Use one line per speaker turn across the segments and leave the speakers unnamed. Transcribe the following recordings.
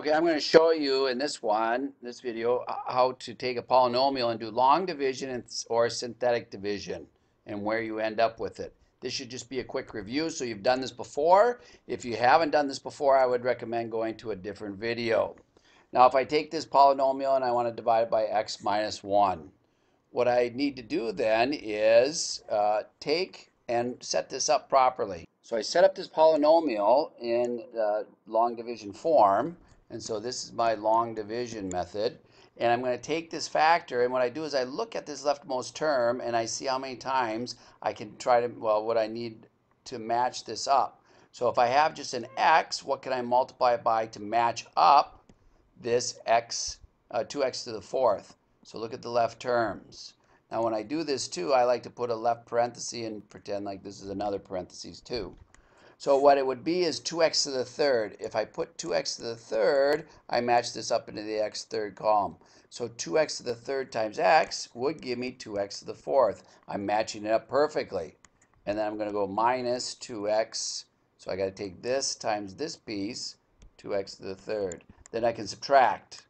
Okay, I'm going to show you in this one, this video, how to take a polynomial and do long division or synthetic division and where you end up with it. This should just be a quick review, so you've done this before. If you haven't done this before, I would recommend going to a different video. Now, if I take this polynomial and I want to divide it by x minus 1, what I need to do then is uh, take and set this up properly. So I set up this polynomial in the long division form, and so this is my long division method. And I'm going to take this factor, and what I do is I look at this leftmost term, and I see how many times I can try to, well, what I need to match this up. So if I have just an x, what can I multiply by to match up this x, uh, 2x to the fourth? So look at the left terms. Now when I do this too, I like to put a left parenthesis and pretend like this is another parenthesis too. So what it would be is 2x to the third. If I put 2x to the third, I match this up into the x third column. So 2x to the third times x would give me 2x to the fourth. I'm matching it up perfectly. And then I'm going to go minus 2x. So I got to take this times this piece, 2x to the third. Then I can subtract.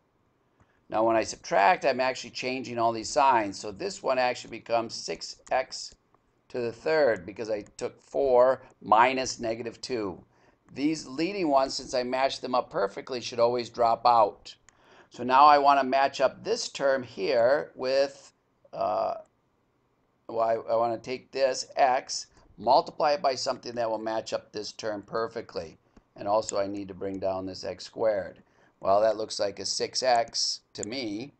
Now when I subtract, I'm actually changing all these signs. So this one actually becomes 6x to the third because I took 4 minus negative 2. These leading ones, since I matched them up perfectly, should always drop out. So now I want to match up this term here with, uh, well, I, I want to take this x, multiply it by something that will match up this term perfectly. And also I need to bring down this x squared. Well, that looks like a 6x to me.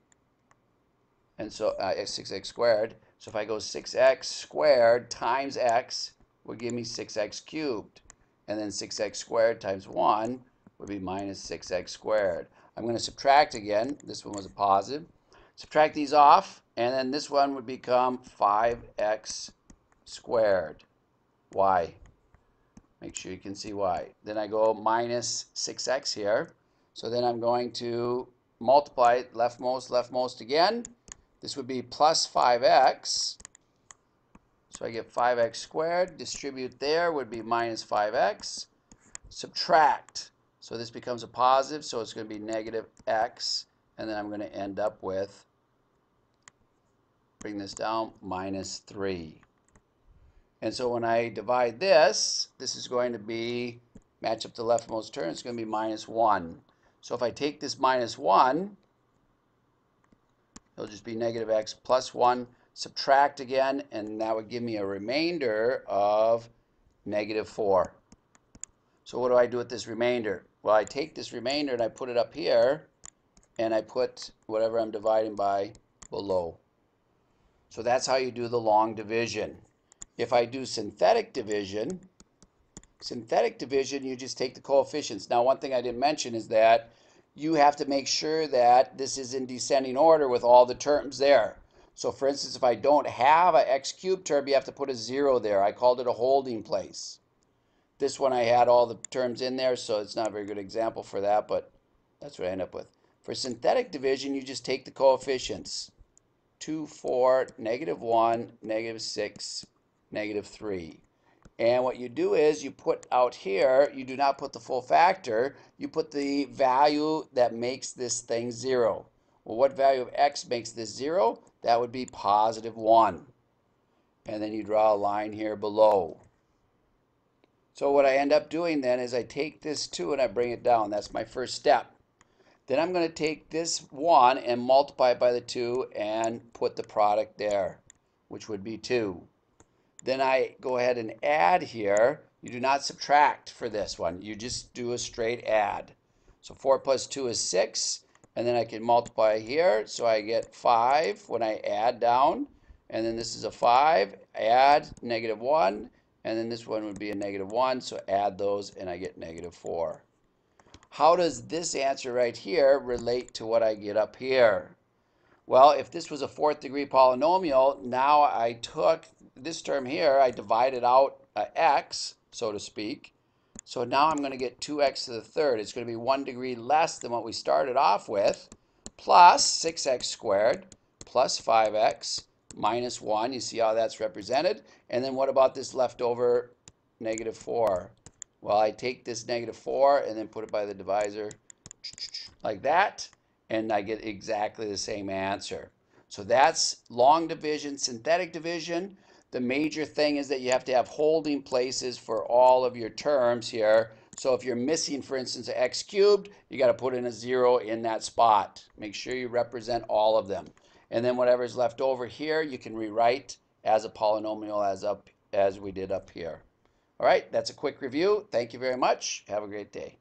And so uh, 6x squared. So if I go 6x squared times x would give me 6x cubed. And then 6x squared times 1 would be minus 6x squared. I'm going to subtract again. This one was a positive. Subtract these off, and then this one would become 5x squared. y. Make sure you can see y. Then I go minus 6x here. So then I'm going to multiply leftmost, leftmost again. This would be plus 5x. So I get 5x squared. Distribute there would be minus 5x. Subtract. So this becomes a positive, so it's going to be negative x. And then I'm going to end up with, bring this down, minus 3. And so when I divide this, this is going to be, match up the leftmost term, it's going to be minus 1. So if I take this minus 1, it'll just be negative x plus 1. Subtract again, and that would give me a remainder of negative 4. So what do I do with this remainder? Well, I take this remainder and I put it up here, and I put whatever I'm dividing by below. So that's how you do the long division. If I do synthetic division, synthetic division, you just take the coefficients. Now, one thing I didn't mention is that you have to make sure that this is in descending order with all the terms there. So for instance, if I don't have an x cubed term, you have to put a zero there. I called it a holding place. This one I had all the terms in there, so it's not a very good example for that, but that's what I end up with. For synthetic division, you just take the coefficients. 2, 4, negative 1, negative 6, negative 3. And what you do is you put out here, you do not put the full factor, you put the value that makes this thing 0. Well, what value of x makes this 0? That would be positive 1. And then you draw a line here below. So what I end up doing then is I take this 2 and I bring it down. That's my first step. Then I'm going to take this 1 and multiply it by the 2 and put the product there, which would be 2. Then I go ahead and add here. You do not subtract for this one. You just do a straight add. So 4 plus 2 is 6. And then I can multiply here. So I get 5 when I add down. And then this is a 5. Add negative 1. And then this one would be a negative 1. So add those and I get negative 4. How does this answer right here relate to what I get up here? Well, if this was a fourth degree polynomial, now I took this term here, I divided out uh, x, so to speak. So now I'm going to get 2x to the third. It's going to be one degree less than what we started off with, plus 6x squared, plus 5x, minus 1. You see how that's represented? And then what about this leftover negative 4? Well, I take this negative 4 and then put it by the divisor. like that, and I get exactly the same answer. So that's long division, synthetic division. The major thing is that you have to have holding places for all of your terms here. So if you're missing, for instance, x cubed, you got to put in a zero in that spot. Make sure you represent all of them. And then whatever's left over here, you can rewrite as a polynomial as up as we did up here. All right, that's a quick review. Thank you very much. Have a great day.